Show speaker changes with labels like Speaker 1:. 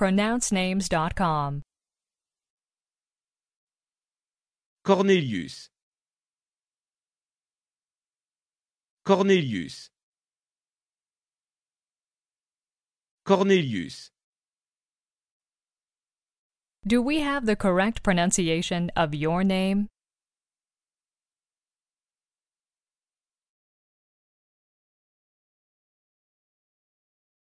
Speaker 1: PronounceNames.com.
Speaker 2: Cornelius. Cornelius. Cornelius.
Speaker 1: Do we have the correct pronunciation of your name?